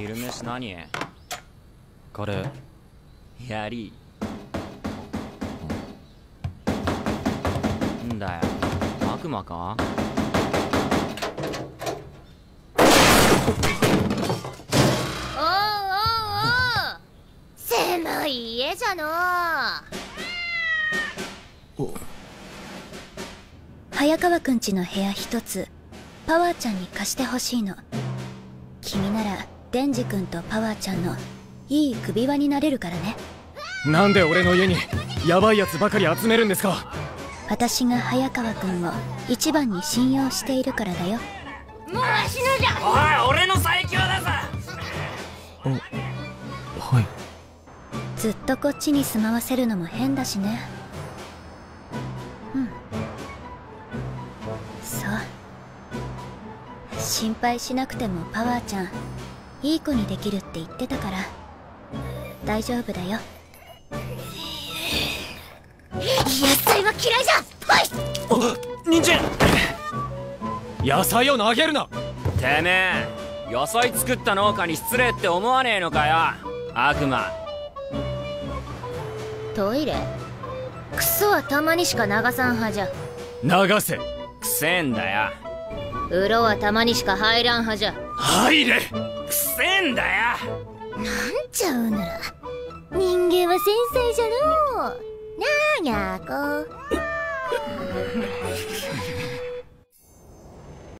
昼飯何？カレー。やり。んだよ。悪魔か？おうおうおう狭い家じゃの。早川くんちの部屋一つ。パワーちゃんに貸してほしいの。君ならデンジ君とパワーちゃんのいい首輪になれるからね。なんで俺の家にヤバいやつばかり集めるんですか？私が早川くんを一番に信用しているからだよ。もうわしのじゃおい俺の最強だぞ。はい。ずっとこっちに住まわせるのも変だしね。うん。そう。心配しなくてもパワーちゃんいい子にできるって言ってたから。大丈夫だよ。野菜は嫌いじゃほい！人参！野菜を投げるな！てめえ野菜作った農家に失礼って思わねえのかよ。悪魔。トイレ？クソはたまにしか流さんはじゃ流せ。くせえんだよ。風呂はたまにしか入らんはじゃ入れ。くせえんだよ。なんちゃうなら人間は繊細じゃのう。なあにゃこ。